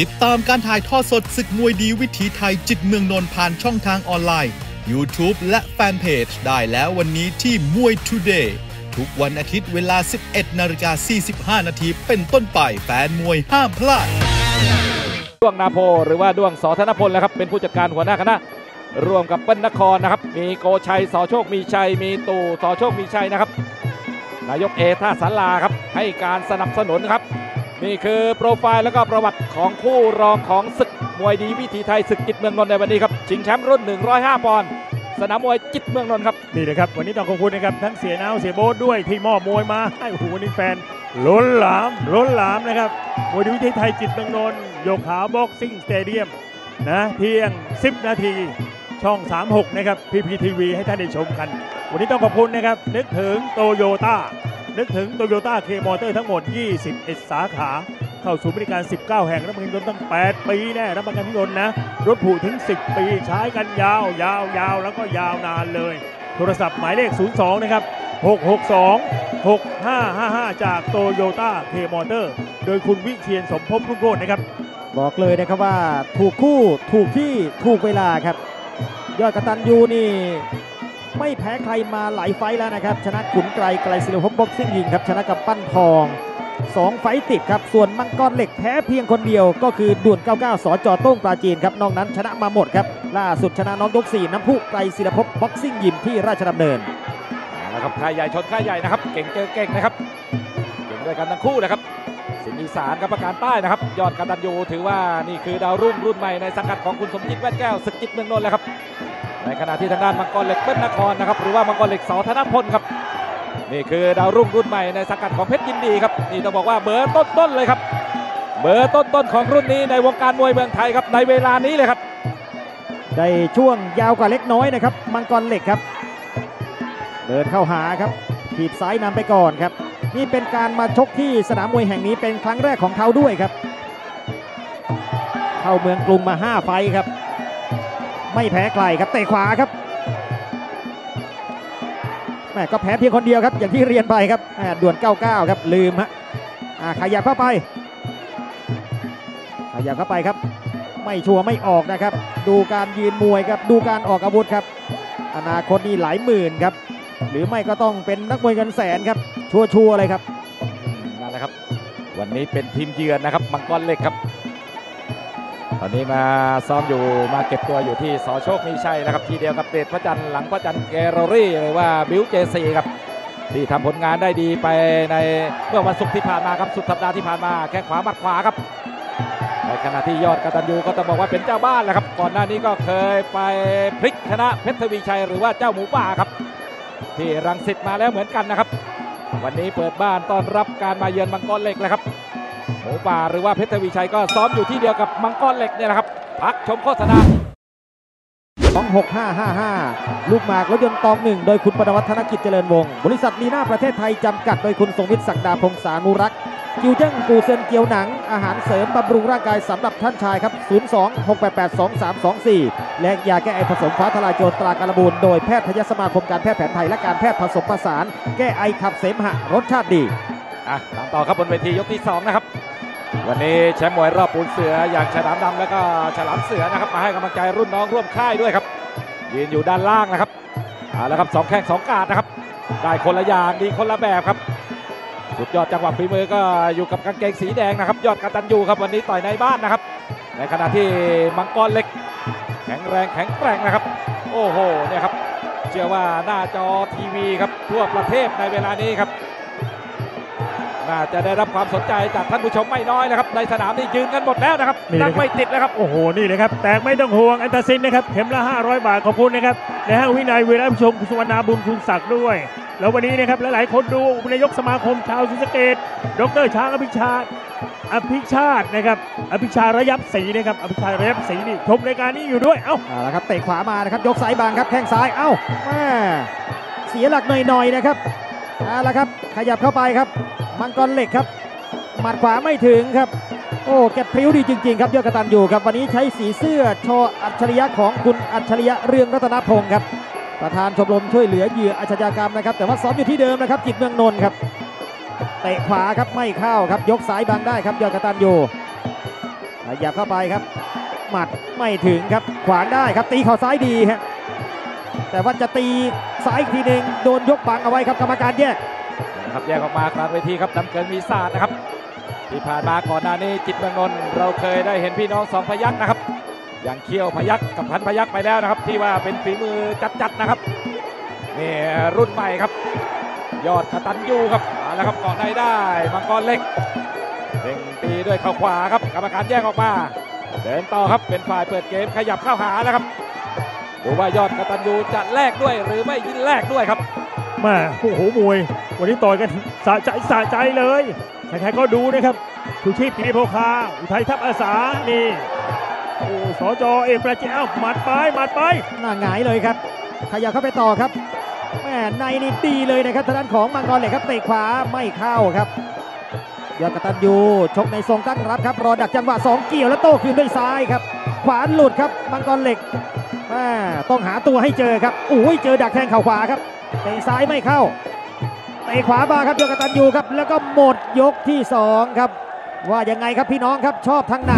ติดตามการถ่ายทอดสดศึกมวยดีวิถีไทยจิตเมืองนนท์ผ่านช่องทางออนไลน์ YouTube และแฟนเพจได้แล้ววันนี้ที่มวย Today ทุกวันอาทิตย์เวลา 11นาฬิกา45 นาทีเป็นต้นไปแฟนมวยห้ามพลาด ด้วงนาโพหรือว่าด้วงสอธนพลนะครับ เป็นผู้จัดการหัวหน้าคณะร่วมกับเปิ้ลนครนะครับ มีโกชัยสอโชคมีชัย มีตู่สอโชคมีชัยนะครับ นายกเอท่าสาราครับ ให้การสนับสนุนครับ นี่คือโปรไฟล์แล้วก็ประวัติของคู่รองของศึกมวยดีวิถีไทยศึกจิตรเมืองนนท์ในวันนี้ครับชิงแชมป์รุ่น 105 ปอนด์สนามมวยจิตรเมืองนนท์ครับนี่นะครับ วันนี้ต้องขอบคุณนะครับทั้งเสี่ยนาวเสี่ยโบ๊ทด้วยที่มอบมวยมาให้โอ้โหวันนี้แฟนล้นหลามล้นหลามนะครับมวยดีวิถีไทยจิตรเมืองนนท์โยกขา boxing stadium นะเพียง 10 นาทีช่อง 36 นะครับพีพีทีวีให้ท่านได้ชมกัน วันนี้ต้องขอบคุณนะครับนึกถึงโตโยต้า นึกถึงโตโยต้าเคมอเตอร์ทั้งหมด 21 สาขา เข้าสู่บริการ 19 แห่ง รับประกันเครื่องยนต์ตั้ง 8 ปีแน่ รับประกันยนต์นะ รถผุถึง 10 ปี ใช้กันยาว ยาว ยาว แล้วก็ยาวนานเลย โทรศัพท์หมายเลข 02 นะครับ 662 6555 จากโตโยต้าเคมอเตอร์ โดยคุณวิเชียรสมภพรุ่งโรจน์นะครับ บอกเลยนะครับว่าถูกคู่ ถูกที่ ถูกเวลาครับ ยอดกระตันยูนี่ ไม่แพ้ใครมาหลายไฟต์แล้วนะครับ ชนะขุนไกรไกรศิลปภพบ็อกซิ่งยิงครับ ชนะกับปั้นทอง 2 ไฟต์ติดครับ ส่วนมังกรเหล็กแพ้เพียงคนเดียวก็คือด่วน 99 สอจโต้งปราจีนครับนอกนั้นชนะมาหมดครับ ล่าสุดชนะน้องยก4น้ำพุไกรศิลปภพ boxing gym ที่ราชดำเนินเอาละครับค่ายใหญ่ชนค่ายใหญ่นะครับ เก่งเจอเก่งนะครับเก่งด้วยกันทั้งคู่นะครับสิงห์อีสานกับประการใต้นะครับ ยอดกตัญญูถือว่านี่คือดาวรุ่งรุ่นใหม่ในสังกัดของคุณสมจิตแว่นแก้วศึกจิตรเมืองนนท์แล้วครับ ในขณะที่ทางด้านมังกรเหล็กเปิ้ลนครนะครับหรือว่ามังกรเหล็กสอธนพลครับ นี่คือดาวรุ่งรุ่นใหม่ในสังกัดของเพชรยินดีครับนี่ต้องบอกว่าเบอร์ต้นๆเลยครับ เบอร์ต้นๆของรุ่นนี้ในวงการมวยเมืองไทยครับในเวลานี้เลยครับ ได้ช่วงยาวกว่าเล็กน้อยนะครับมังกรเหล็กครับ เดินเข้าหาครับถีบซ้ายนำไปก่อนครับ นี่เป็นการมาชกที่สนามมวยแห่งนี้เป็นครั้งแรกของเขาด้วยครับ เข้าเมืองกรุงมา 5 ไฟครับ ไม่แพ้ใครครับเตะขวาครับแม่ก็แพ้เพียงคนเดียวครับ อย่างที่เรียนไปครับแม่ด่วน 99 ครับลืมฮะขยับเข้าไปขยับเข้าไปครับ ไม่ชัวร์ไม่ออกนะครับ ดูการยืนมวยครับดูการออกอาวุธครับ อนาคตนี่หลายหมื่นครับ หรือไม่ก็ต้องเป็นนักมวยเงินแสนครับ ชัวร์ๆเลยครับนั่นแหละครับ วันนี้เป็นทีมเยือนนะครับมังกรเหล็กครับ อนนี้มาซ้อมอยู่มาเก็บตัวอยู่ที่สอโชคมีชัยนะครับ ทีเดียวกับเดชพระจันทร์หลังพระจันทร์แกลเลอรี่หรือว่าบิวเจซีครับที่ทำผลงานได้ดีไปในเมื่อวันศุกร์ที่ผ่านมาครับสุดสัปดาห์ที่ผ่านมาแข้งขวามัดขวาครับในขณะที่ยอดกตัญญูก็ต้องบอกว่าเป็นเจ้าบ้านแหละครับ ก่อนหน้านี้ก็เคยไปพลิกชนะเพชรทวีชัยหรือว่าเจ้าหมูป่าครับ ที่รังสิตมาแล้วเหมือนกันนะครับ วันนี้เปิดบ้านต้อนรับการมาเยือนมังกรเหล็กแล้วครับ หมูป่าหรือว่าเพชรทวีชัยก็ซ้อมอยู่ที่เดียวกับมังกรเหล็กเนี่ยนะครับ พักชมโฆษณา26555 ลูกหมากรถยนต์ตองหนึ่งโดยคุณปนวัฒนกิจเจริญวงศ์บริษัทลีน่าประเทศไทย จำกัดโดยคุณทรงวิทย์ศักดาพงษานุรักษ์กิวเจิ้งปูเซินเกียวหนัง อาหารเสริมบำรุงร่างกายสำหรับท่านชายครับ 02-688-2324 และยาแก้ไอผสมฟ้าทลายโจรตราการบูลโดยแพทยสมาคมการแพทย์แผนไทยและการแพทย์ผสมผสาน แก้ไอขับเสมหะรสชาติดีอะตามต่อครับบนเวทียกที่ 2 นะครับ วันนี้แชมป์มวยรอบปูนเสืออย่างฉลามดำแล้วก็ฉลามเสือนะครับมาให้กำลังใจรุ่นน้องร่วมค่ายด้วยครับยืนอยู่ด้านล่างนะครับเอาละครับสองแข้งสองกาดนะครับ ได้คนละอย่างดีคนละแบบครับ สุดยอดจังหวะฝีมือก็อยู่กับกางเกงสีแดงนะครับ ยอดกตันยูครับวันนี้ต่อยในบ้านนะครับ ในขณะที่มังกรเล็ก แข็งแรงแข็งแกร่งนะครับ โอ้โหเนี่ยครับเชื่อว่าหน้าจอทีวีครับทั่วประเทศในเวลานี้ครับ น่าจะได้รับความสนใจจากท่านผู้ชมไม่น้อยนะครับ ในสนามนี่ยืนกันหมดแล้วนะครับนี่นั่นะงครับไม่ติดแล้วครับ โอ้โห นี่เลยครับ แตกไม่ต้องห่วงอันตาซินนะครับเข็มละ 500 บาทขอบคุณนะครับในห้างวินัยวีรชมคุณสุวรรณาบุญคุณศักดิ์ด้วย แล้ววันนี้นะครับหลายๆคนดูนายกสมาคมชาวศรีสะเกดดรช้างอภิชาติอภิชาตินะครับ อภิชาระยับศรีนะครับ อภิชาระยับศรีนี่ชมรายการนี้อยู่ด้วย เอ้าเอาละครับเตะขวามานะครับ ยกซ้ายบางครับแข้งซ้าย เอ้าแม่เสียหลักหน่อยๆนะครับเอาละครับ ขยับเข้าไปครับ มังกรเหล็กครับ หมัดขวาไม่ถึงครับ โอ้แกพริ้วดีจริง ๆ ครับยอดกระตันอยู่ครับ วันนี้ใช้สีเสื้อชออัจฉริยะของคุณอัจฉริยะเรืองรัตนพงศ์ครับ ประธานชมรมช่วยเหลือเหยื่ออาชญากรรมนะครับ แต่ว่าซ้อมอยู่ที่เดิมนะครับ จิตเมืองนนท์ครับเตะขวาครับไม่เข้าครับ ยกซ้ายบังได้ครับยอดกระตันอยู่ขยับเข้าไปครับ หมัดไม่ถึงครับ ขวางได้ครับ ตีเข่าซ้ายดีฮะแต่ว่าจะตีซ้ายอีกทีหนึ่งโดนยกบังเอาไว้ครับกรรมการแยก นะครับแยกออกมากลางเวทีครับน้ำเกินมีศาสตร์นะครับ ที่ผ่านมาก่อนหน้านี้จิตเมืองนนท์เราเคยได้เห็นพี่น้องสองพยักนะครับ อย่างเคี้ยวพยักกับพันพยักไปแล้วนะครับ ที่ว่าเป็นฝีมือจัดๆนะครับนี่รุ่นใหม่ครับ ยอดกตันยูครับมาแล้วครับเกาะในได้มังกรเล็กเด้งตีด้วยเข่าขวาครับกรรมการแยกออกมา เดินต่อครับเป็นฝ่ายเปิดเกมขยับเข้าหาแล้วครับดูว่ายอดกตันยูจะแลกด้วยหรือไม่ยินแลกด้วยครับแมาโอ้โหมวย วันนี้ต่อยกันสะใจสะใจเลยใครๆก็ดูนะครับชูชีพกิริโภคาอุทัยทัพอาสานี่โอ้สจเอกประเจ้าหมัดไปหมัดไปหน้าหงายเลยครับขยับเข้าไปต่อครับแม่ในนี่ดีเลยนะครับทางด้านของมังกรเหล็กครับเตะขวาไม่เข้าครับยอดกตันยูชกในทรงตั้งรับครับรอดักจังหวะสองเกี่ยวแล้วโต้คืนด้วยซ้ายครับ ขวาหลุดครับมังกรเหล็กแม่ต้องหาตัวให้เจอครับอุ้ยเจอดักแทงเข่าขวาครับเตะซ้ายไม่เข้าะขวามาครับยอดกตันยูครับ แล้วก็หมดยกที่สองครับ ว่ายังไงครับพี่น้องครับชอบทั้งไหน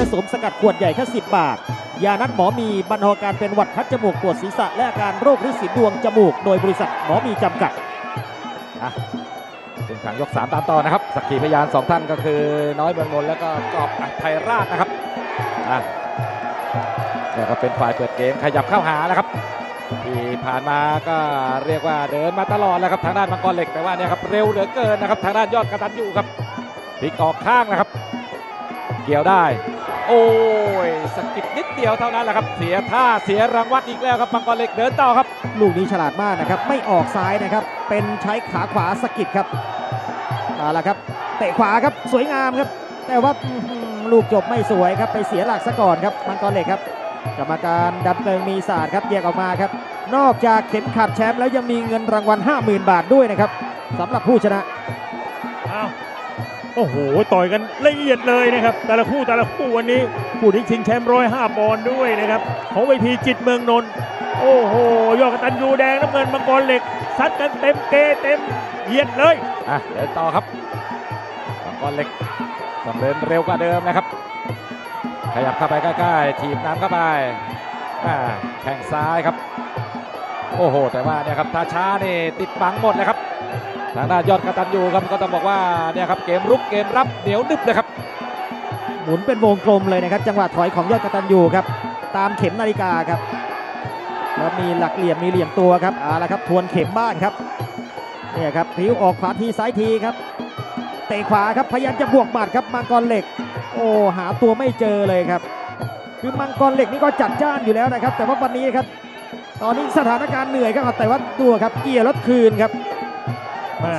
ผสมสกัดขวดใหญ่แค่10บาท ยานัดหมอมีบรรเทาการเป็นหวัดคัดจมูกปวดศีรษะและอาการโรคริดสีดวงจมูก โดยบริษัทหมอมีจำกัดถึงทางยก 3 ตามต่อนะครับ สักขีพยาน 2 ท่านก็คือน้อยเมืองนนท์แล้วก็กอบไทยราชนะครับอะเนี่ก็เป็นฝ่ายเปิดเกมขยับเข้าหาแล้วครับ ที่ผ่านมาก็เรียกว่าเดินมาตลอดแล้วครับทางด้านมังกรเหล็กแต่ว่าเนี่ยครับเร็วเหลือเกินนะครับทางด้านยอดกระตันอยู่ครับพลิกออกข้างนะครับ เกี่ยวได้ โอ้ยสกิดนิดเดียวเท่านั้นแหละครับ เสียท่าเสียรางวัลอีกแล้วครับมังกรเหล็กเดินต่อครับ ลูกนี้ฉลาดมากนะครับ ไม่ออกซ้ายนะครับ เป็นใช้ขาขวาสกิดครับเอาละครับ เตะขวาครับสวยงามครับ แต่ว่าลูกจบไม่สวยครับไปเสียหลักซะก่อนครับมังกรเหล็กครับ กรรมการดับเบิงมีศาสตร์ครับแยกออกมาครับ นอกจากเข็มขัดแชมป์แล้วยังมีเงินรางวัล 50,000 บาทด้วยนะครับสำหรับผู้ชนะอ้าวโอ้โห ต่อยกันละเอียดเลยนะครับ แต่ละคู่แต่ละคู่วันนี้คู่นี้ชิงแชมป์ร้อยห้าปอนด์ด้วยนะครับ ของเวทีจิตเมืองนนท์โอ้โห ยอดกตันยูแดงน้ำเงินมังกรเหล็กซัดกันเต็มเกเต็มเหยียดเลยอะเดินต่อครับมังกรเหล็กต้องเดินเร็วกว่าเดิมนะครับข ยับเข้าไปใกล้ๆถีบน้ำเข้าไปแข้งซ้ายครับ โอ้โห แต่ว่าเนี่ยครับถ้าช้านี่ติดบังหมดเลยครับทางด้านยอดกระตันยูครับก็ต้องบอกว่าเนี่ยครับเกมรุกเกมรับเหนียวนึบเลยครับ หมุนเป็นวงกลมเลยนะครับ จังหวะถอยของยอดกระตันยูครับ ตามเข็มนาฬิกาครับแล้วมีหลักเหลี่ยมมีเหลี่ยมตัวครับเอาละครับ ทวนเข็มบ้านครับเนี่ยครับพลิ้วออกขวาทีซ้ายทีครับเตะขวาครับพยายามจะบวกหมัดครับมังกรเหล็ก โอ้หาตัวไม่เจอเลยครับ คือมังกรเหล็กนี่ก็จัดจ้านอยู่แล้วนะครับ แต่ว่าวันนี้ครับ ตอนนี้สถานการณ์เหนื่อยครับแต่ว่าตัวครับเกี่ยวรถคืนครับแม่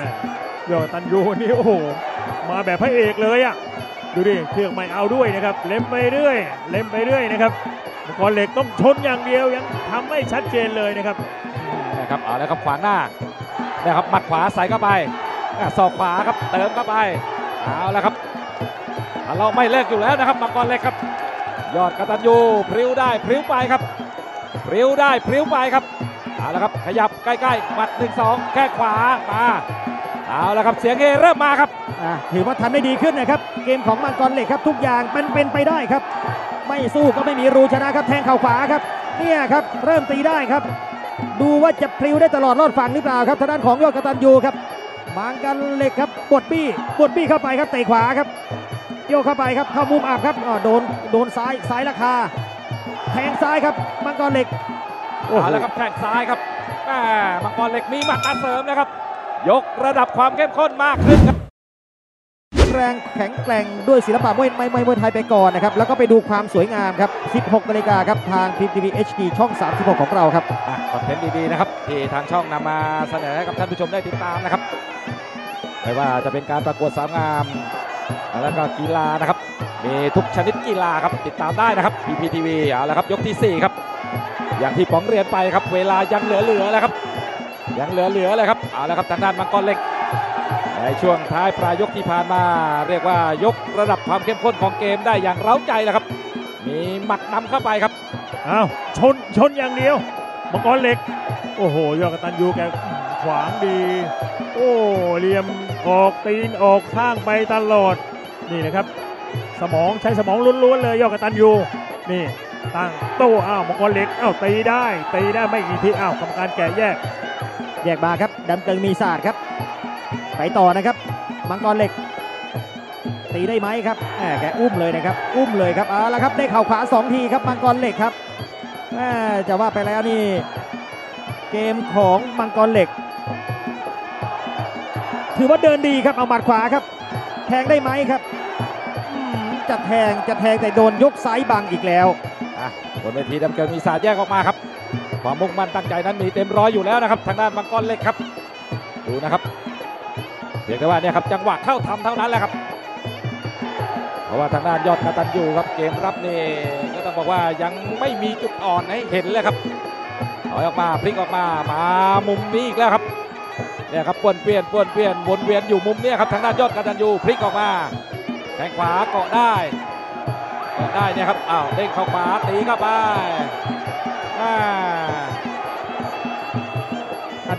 ยอดตันยูนี่โอ้โหมาแบบพระเอกเลยอะดูดิเครื่องไม่เอาด้วยนะครับ เล็มไปเรื่อย เล็มไปเรื่อยนะครับมังกรเหล็กต้องชนอย่างเดียวยังทำไม่ชัดเจนเลยนะครับนะครับเอาแล้วครับขวางหน้านะครับหมัดขวาใส่เข้าไปอะศอกขวาครับเติมเข้าไปเอาแล้วครับอะ เราไม่เลิกอยู่แล้วนะครับมังกรเล็กครับ ยอดกตันยูพริ้วได้พริ้วไปครับพริ้วได้พริ้วไปครับเอาล้วครับขยับใกล้ๆหมัดหนึ่งสองแค่ขวามาเอาล้วครับเสียงเฮเริ่มมาครับอะถือว่าทำได้ดีขึ้นนะครับ เกมของมังกรเหล็กครับทุกอย่างเป็นเป็นไปได้ครับ ไม่สู้ก็ไม่มีรูชนะครับ แทงเข่าขวาครับ เนี่ยครับเริ่มตีได้ครับ ดูว่าจะพลิ้วได้ตลอดรอดฝั่งหรือเปล่าครับทางด้านของยอดกตันยูครับมังกรเหล็กครับบดบี้บดบี้เข้าไปครับเตะขวาครับ โยกเข้าไปครับเข้ามุมอับครับอ่าโดนโดนซ้ายซ้ายราคา แทงซ้ายครับมังกรเหล็กโอ้โหเอาแล้วครับแข้งซ้ายครับแม่มังกรเหล็กมีหมัดมาเสริมนะครับ ยกระดับความเข้มข้นมากขึ้นครับแรงแข็งแกร่งด้วยศิลปะมวยมวยมวยไทยไปก่อนนะครับ แล้วก็ไปดูความสวยงามครับ 16นาฬิกาครับ ทางพิมทีวี HD ช่อง 36 ของเราครับอะคอนเทนต์ดี ๆ นะครับ ที่ทางช่องนำมาเสนอให้กับท่านผู้ชมได้ติดตามนะครับ ไม่ว่าจะเป็นการประกวดสาวงาม แล้วก็กีฬานะครับ มีทุกชนิดกีฬาครับติดตามได้นะครับ PPTV เอาละครับยกทีสี่ 4 ครับ อย่างที่ป๋องเรียนไปครับ เวลายังเหลือๆแล้วครับ ยังเหลือๆเลยครับเอาละครับทางด้านมังกรเหล็กในช่วงท้ายปลายยกที่ผ่านมา เรียกว่ายกระดับความเข้มข้นของเกมได้อย่างเร้าใจแล้วครับ มีหมัดนำเข้าไปครับอ้าวชนชนอย่างเดียวมังกรเหล็ก โอ้โหยอดกตันยูแกขวางดี อ้เหลี่ยมออกตีนออกข้างไปตลอดนี่นะครับ สมองใช้สมองล้วนๆเลยยอดกตันยูนี่ตั้งโต้อ้าวมังกรเหล็กอ้าวตีได้ตีได้ไม่กี่ทีอ้าวกรรมการแกะแยก แยกมาครับดำเกิงมีศาสตร์ครับ ไปต่อนะครับมังกรเหล็ก ตีได้ไหมครับแหมแกอุ้มเลยนะครับ อุ้มเลยครับเอาละครับได้เข่าขวาสองทีครับมังกรเหล็กครับแหมจะว่าไปแล้วนี่ เกมของมังกรเหล็ก ถือว่าเดินดีครับเอาหมัดขวาครับ แทงได้ไหมครับจะแทงจะแทงแต่โดนยกซ้ายบังอีกแล้วบนเวทีดำเกินมีสาดแยกออกมาครับ ความมุ่งมั่นตั้งใจนั้นมีเต็มร้อยอยู่แล้วนะครับทางด้านมังกรเล็กครับ ดูนะครับเพียงแต่ว่าเนี่ยครับจังหวะเข้าทำเท่านั้นแหละครับ เพราะว่าทางด้านยอดกตันยูครับเกมรับนี่ก็ต้องบอกว่ายังไม่มีจุดอ่อนให้เห็นเลยครับถอยออกมาพลิกออกมามามุมนี้อีกแล้วครับ เนี่ยครับป้วนเปลี่ยนป้วนเปลี่ยนวนเวียนอยู่มุมเนี้ครับทางด้านยอดกตันยูพลิกออกมาแข้งขวาเกาะได้ได้เนี่ยครับอ้าวเด้งเข้าขวาตีเข้าไปอ่า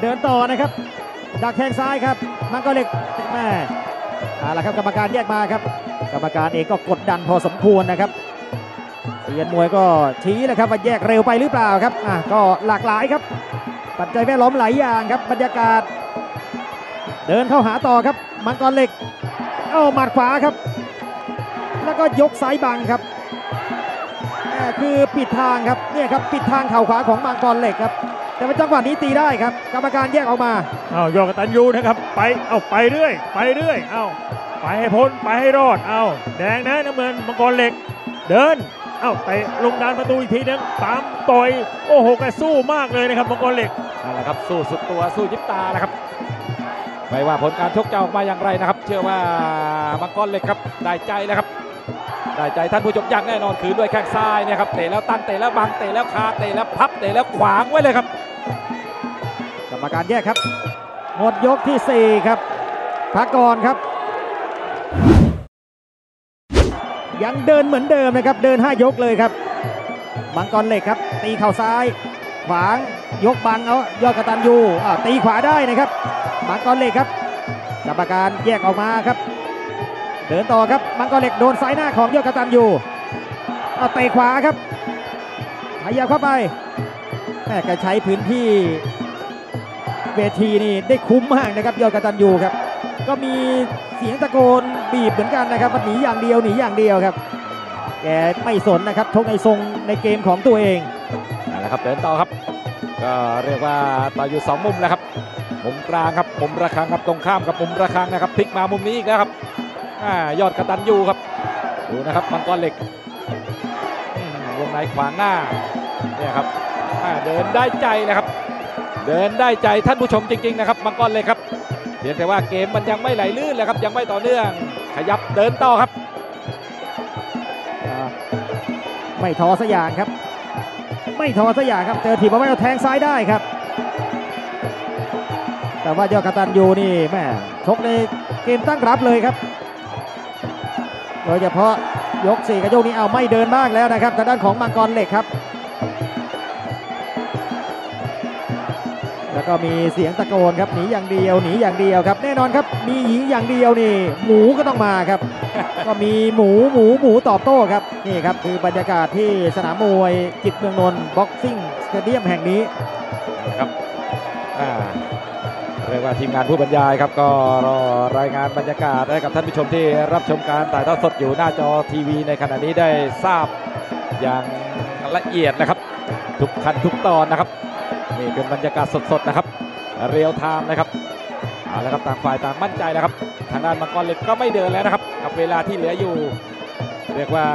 เดินต่อนะครับ ดักแทงซ้ายครับ มังกรเล็กแม่เอาละครับกรรมการแยกมาครับ กรรมการเองก็กดดันพอสมควรนะครับเซียนมวยก็ชี้แหละครับว่าแยกเร็วไปหรือเปล่าครับอะก็หลากหลายครับ ปัจจัยแวดล้อมหลายอย่างครับบรรยากาศ เดินเข้าหาต่อครับ มังกรเหล็ก เอ้าหมัดขวาครับ แล้วก็ยกซ้ายบังครับแม่คือปิดทางครับเนี่ยครับปิดทางเข่าขวาของมังกรเหล็กครับ แต่ว่าจังหวะนี้ตีได้ครับ กรรมการแยกออกมาอ้าวยอดกตันยูนะครับ ไปเอาไปเรื่อย ไปเรื่อยเอาไปให้พ้นไปให้รอดเอาแดงนะน้ำเงินมังกรเหล็ก เดินเอาเตะลงดานประตูอีกทีนึงตามต่อยโอ้โหแกสู้มากเลยนะครับมังกรเหล็กนั่นแหละครับสู้สุดตัวสู้ยิบตานะครับ ไม่ว่าผลการชกจะออกมาอย่างไรนะครับ เชื่อว่ามังกรเหล็กครับได้ใจแล้วครับได้ใจท่านผู้ชมอย่างแน่นอนคือด้วยแข้งซ้ายเนี่ยครับเตะแล้วตั้งเตะแล้วบังเตะแล้วคาเตะแล้วพับเตะแล้วขวางไว้เลยครับกรรมการแยกครับ หมดยกที่ 4 ครับพักก่อนครับ ยังเดินเหมือนเดิมนะครับ เดิน 5 ยกเลยครับมังกรเหล็กครับ ตีเข่าซ้าย ขวางยกบังเอายอดกระตันยูตีขวาได้นะครับมังกรเหล็กครับกรรมการแยกออกมาครับ เดินต่อครับมังกรเหล็กโดนซ้ายหน้าของยอดกระตันยูเอาเตะขวาครับขยับเข้าไปแม่ก็ใช้พื้นที่เวทีนี่ได้คุ้มมากนะครับยอดกตันยูครับ ก็มีเสียงตะโกนบีบเหมือนกันนะครับว่าหนีอย่างเดียวหนีอย่างเดียวครับแกไม่สนนะครับทกในทรงในเกมของตัวเอง แหละครับเดินต่อครับ ก็เรียกว่าต่ออยู่ 2 มุมแล้วครับ มุมกลางครับมุมระฆังครับตรงข้ามกับมุมระฆังนะครับพลิกมามุมนี้อีกแล้วครับอ่ายอดกระตันยูครับดูนะครับมังกรเหล็กวงในขวางหน้าเนี่ยครับอ่าเดินได้ใจนะครับ เดินได้ใจท่านผู้ชมจริง ๆ นะครับมังกรเหล็กครับเพียงแต่ว่าเกมมันยังไม่ไหลลื่นเลยครับยังไม่ต่อเนื่อง ขยับเดินต่อครับ ไม่ท้อสักอย่างครับ ไม่ท้อสักอย่างครับ เจอถีบเอาไว้เอาแทงซ้ายได้ครับ แต่ว่ายอดกตันยูนี่แม่ชกในเกมตั้งรับเลยครับ โดยเฉพาะยก4กับยกนี้เอาไม่เดินบ้างแล้วนะครับทางด้านของมังกรเหล็กครับ แล้วก็มีเสียงตะโกนครับหนีอย่างเดียวหนีอย่างเดียวครับ แน่นอนครับมีหญิงอย่างเดียวนี่ หมูก็ต้องมาครับ ก็มีหมูหมูหมูตอบโต้ครับนี่ครับคือบรรยากาศที่สนามมวยจิตรเมืองนนท์ boxing stadiumแห่งนี้ครับเรียกว่าทีมงานผู้บรรยายครับก็รอรายงานบรรยากาศให้กับท่านผู้ชมที่รับชมการถ่ายทอดสดอยู่หน้าจอทีวีในขณะนี้ได้ทราบอย่างละเอียดนะครับ ทุกขั้นทุกตอนนะครับ นี่เป็นบรรยากาศสดๆนะครับ เรียลไทม์นะครับเอาละครับต่างฝ่ายต่างมั่นใจนะครับ ทางด้านมังกรเหล็กก็ไม่เดินแล้วนะครับกับเวลาที่เหลืออยู่ เรียกว่า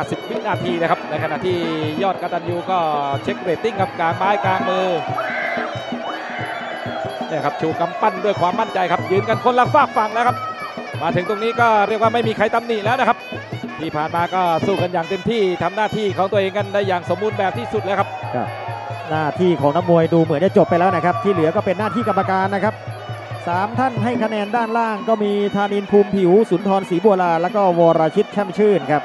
50 วินาทีนะครับ ในขณะที่ยอดกตัญญูก็เช็คเรตติ้งครับกลางไม้กลางมือเนี่ยครับชูกำปั้นด้วยความมั่นใจครับ ยืนกันคนละฟากฝั่งแล้วครับ มาถึงตรงนี้ก็เรียกว่าไม่มีใครตำหนิแล้วนะครับ ที่ผ่านมาก็สู้กันอย่างเต็มที่ทำหน้าที่ของตัวเองกันได้อย่างสมบูรณ์แบบที่สุดแล้วครับ หน้าที่ของนักมวยดูเหมือนจะจบไปแล้วนะครับ ที่เหลือก็เป็นหน้าที่กรรมการนะครับสามท่านให้คะแนนด้านล่างก็มีธานินภูมิผิว สุนทรศรีบัวลา แล้วก็วรชิตแช่มชื่นครับ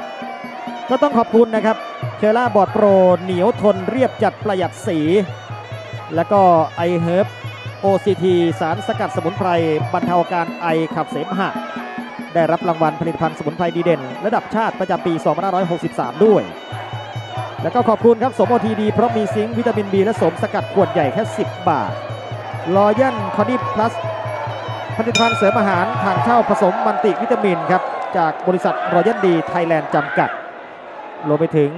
ก็ต้องขอบคุณนะครับเชล่าบอดโปรเหนียวทนเรียบจัดประหยัดสี แล้วก็ไอเฮิร์บ OCT สารสกัดสมุนไพรบรรเทาการไอขับเสมหะ ได้รับรางวัลผลิตภัณฑ์สมุนไพรดีเด่น ระดับชาติประจำปี 2563 ด้วย แล้วก็ขอบคุณครับโสมโอทีดีเพราะมี zinc วิตามินบีและโสมสกัดขวดใหญ่แค่ 10 บาทรอยันคอนิพลัสผลิตภัณฑ์เสริมอาหารถั่งเช่าผสมมัลติวิตามินครับ จากบริษัทรอยันดีไทยแลนด์จำกัดรวมไปถึง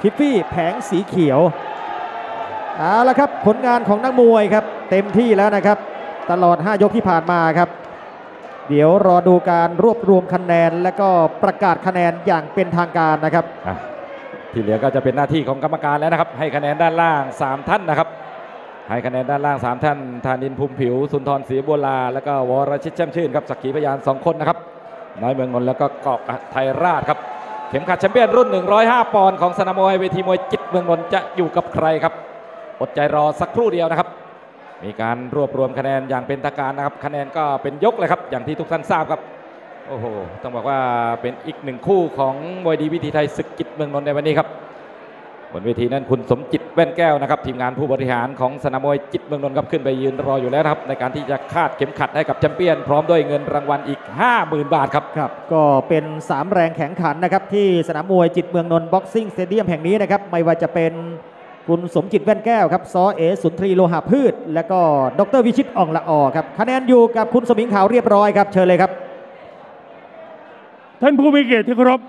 ทิฟฟี่แผงสีเขียวเอาละครับผลงานของนักมวยครับ เต็มที่แล้วนะครับ ตลอด 5 ยกที่ผ่านมาครับ เดี๋ยวรอดูการรวบรวมคะแนน และก็ประกาศคะแนนอย่างเป็นทางการนะครับ ที่เหลือก็จะเป็นหน้าที่ของกรรมการแล้วนะครับ ให้คะแนนด้านล่าง 3 ท่านนะครับ ให้คะแนนด้านล่าง 3 ท่านธานินภูมิผิว สุนทรศรีบัวลา แล้วก็วรชิตแช่มชื่นครับสักขีพยาน 2 คนนะครับน้อยเมืองนนท์แล้วก็เกอบไทยราชครับเข็มขัดแชมเปี้ยนรุ่น 105 ปอนด์ของสนามมวยเวทีมวยจิตเมืองนนท์จะอยู่กับใครครับอดใจรอสักครู่เดียวนะครับ มีการรวบรวมคะแนนอย่างเป็นทางการนะครับ คะแนนก็เป็นยกเลยครับ อย่างที่ทุกท่านทราบครับ โอ้โห ต้องบอกว่าเป็นอีกหนึ่งคู่ของมวยดีวิถีไทยศึกจิตรเมืองนนท์ในวันนี้ครับบนเวทีนั้นคุณสมจิตแว่นแก้วนะครับทีมงานผู้บริหารของสนามมวยจิตรเมืองนนท์ครับขึ้นไปยืนรออยู่แล้วครับในการที่จะคาดเข็มขัดให้กับแชมเปี้ยน พร้อมด้วยเงินรางวัลอีก 50,000 บาทครับครับ ก็เป็น 3 แรงแข่งขันนะครับที่สนามมวยจิตรเมืองนนท์บ็อกซิ่งสเตเดียมแห่งนี้นะครับไม่ว่าจะเป็นคุณสมจิตแว่นแก้วครับซอเอสุนทรีโลหะพืช และก็ดรวิชิตอ่องละออครับคะแนนอยู่กับคุณสมิงขาวเรียบร้อยครับเชิญเลยครับ ท่านผู้มีเกียรติที่เคารพ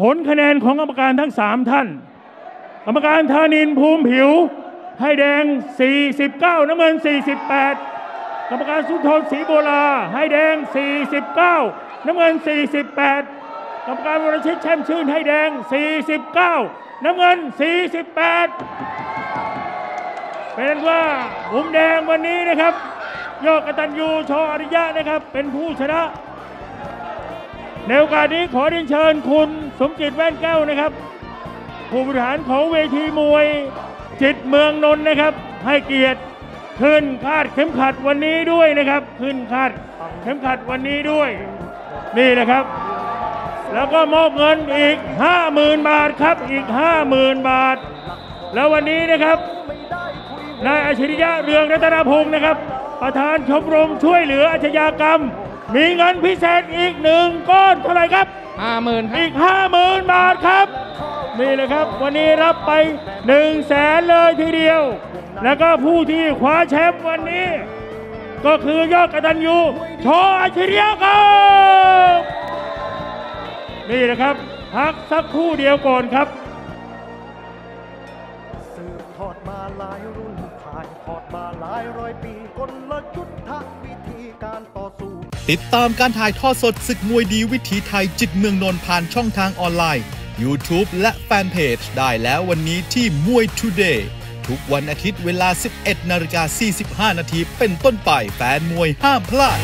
ผลคะแนนของกรรมการทั้ง 3 ท่าน กรรมการธานินภูมิผิว ให้แดง 49 น้ำเงิน 48 กรรมการสุนทรศรีโบวลาให้แดง 49 น้ำเงิน 48 กรรมการวรชิตแช่มชื่นให้แดง 49 น้ำเงิน 48 เป็นว่ามุมแดงวันนี้นะครับ ยอดกตัญญูชออริยะนะครับ เป็นผู้ชนะ ในโอกาสนี้ขอเรียนเชิญคุณสมจิตแว่นแก้วนะครับ ผู้บริหารของเวทีมวยจิตเมืองนนท์นะครับ ให้เกียรติขึ้นคาดเข็มขัดวันนี้ด้วยนะครับ ขึ้นคาดเข็มขัดวันนี้ด้วย นี่นะครับ แล้วก็มอบเงินอีก 50,000 บาทครับอีก 50,000 บาท แล้ววันนี้นะครับนายอัจฉริยะเรืองรัตนพงศ์นะครับ ประธานชมรมช่วยเหลืออาชญากรรม มีเงินพิเศษอีกหนึ่งก้อนเท่าไหร่ครับ ห้าหมื่นอีกห้าหมื่นบาทครับ นี่เลยครับ วันนี้รับไป1นึ่งแสนเลยทีเดียว แล้วก็ผู้ที่คว้าแชมป์วันนี้ ก็คือยอดกตัญญูชออัจฉริยะครับนี่นะครับ พักสักครู่เดียวก่อนครับ สืบทอดมาหลายรุ่นถ่ายทอดมาหลายร้อยปีกลยุทธวิธีการ ติดตามการถ่ายทอดสดศึกมวยดีวิถีไทยจิตเมืองนนท์ผ่านช่องทางออนไลน์ YouTube และแฟนเพจได้แล้ววันนี้ที่มวย Today ทุกวันอาทิตย์เวลา 11นาฬิกา45 นาทีเป็นต้นไปแฟนมวยห้ามพลาด